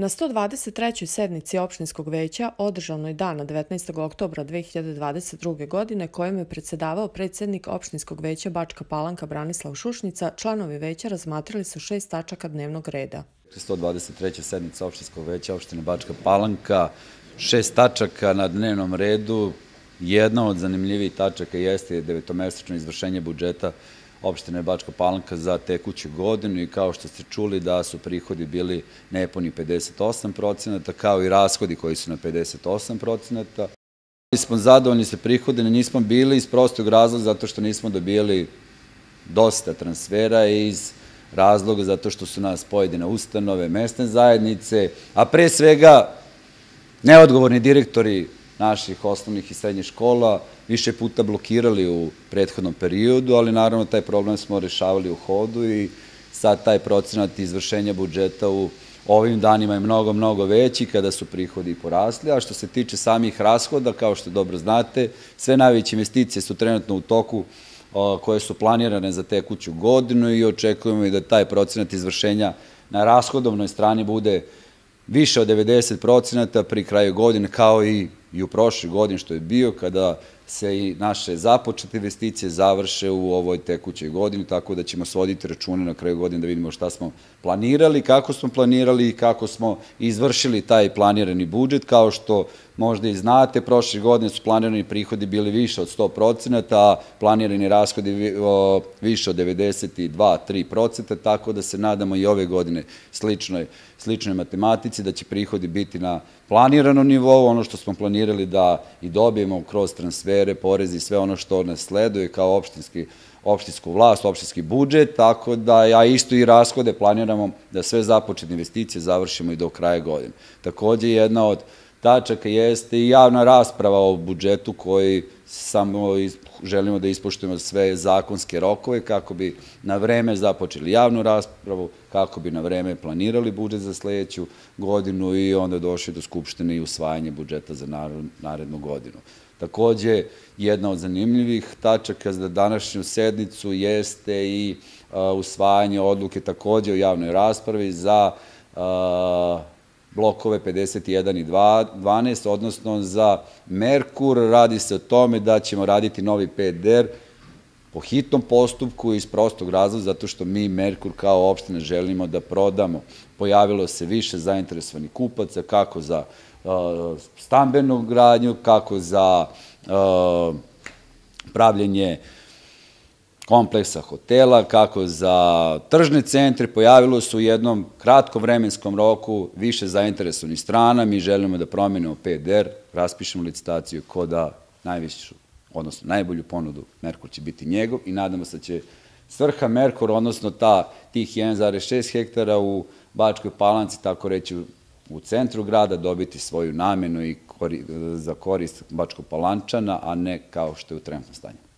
Na 123. sednici opštinskog veća održanoj dana 19. oktobra 2022. godine kojem je predsedavao predsednik opštinskog veća Bačka Palanka Branislav Šušnica, članovi veća razmatrali su šest tačaka dnevnog reda. 123. sednica opštinskog veća opštine Bačka Palanka, šest tačaka na dnevnom redu. Jedna od zanimljivih tačaka jeste devetomesečno izvršenje budžeta opštine Bačka Palanka za tekuću godinu i kao što ste čuli da su prihodi bili nepuni 58%, kao i rashodi koji su na 58%. Smo zadovoljni sa prihodima, nismo bili iz prostog razloga zato što nismo dobijali dosta transfera iz razloga zato što su nas pojedine ustanove, mesne zajednice, a pre svega neodgovorni direktori naših osnovnih i srednjih škola više puta blokirali u prethodnom periodu, ali naravno taj problem smo rešavali u hodu i sad taj procenat izvršenja budžeta u ovim danima je mnogo, mnogo veći kada su prihodi porasli, a što se tiče samih rashoda, kao što dobro znate, sve najveće investicije su trenutno u toku koje su planirane za tekuću godinu i očekujemo i da taj procenat izvršenja na rashodovnoj strani bude više od 90% pri kraju godine, kao i i u prošloj godini što je bio, kada se i naše započete investicije završe u ovoj tekućoj godini, tako da ćemo svoditi račune na kraju godine da vidimo šta smo planirali, kako smo planirali i kako smo izvršili taj planirani budžet, kao što možda i znate, prošle godine su planirani prihodi bili više od 100%, a planirani rashodi više od 92-3%, tako da se nadamo i ove godine sličnoj, sličnoj matematici, da će prihodi biti na planiranom nivou, ono što smo planirali da i dobijemo kroz transfere, porezi i sve ono što nas sleduje kao opštinski opštinsku vlast, opštinski budžet, tako da ja isto i rashode planiramo da sve započete investicije završimo i do kraja godine. Takođe, jedna od tačaka jeste i javna rasprava o budžetu koji samo želimo da ispoštujemo sve zakonske rokove kako bi na vreme započeli javnu raspravu, kako bi na vreme planirali budžet za sledeću godinu i onda došli do Skupštine i usvajanje budžeta za narednu godinu. Takođe, jedna od zanimljivih tačaka za današnju sednicu jeste i usvajanje odluke takođe o javnoj raspravi za blokove 51 i 12, odnosno za Merkur. Radi se o tome da ćemo raditi novi PDR po hitnom postupku iz prostog razloga, zato što mi Merkur kao opština želimo da prodamo. Pojavilo se više zainteresovanih kupaca, kako za uh, stambenu gradnju, kako za uh, pravljenje kompleksa hotela, kako za tržne centre, pojavilo se u jednom kratkom vremenskom roku više zainteresovanih strana, mi želimo da promenimo PDR, raspišemo licitaciju ko da najvišu, odnosno najbolju ponudu, Merkur će biti njegov i nadamo se da će svrha Merkur, odnosno ta, tih 1,6 hektara u Bačkoj Palanci, tako reći u centru grada, dobiti svoju namenu i za korist Bačko Palančana, a ne kao što je u trenutnom stanju.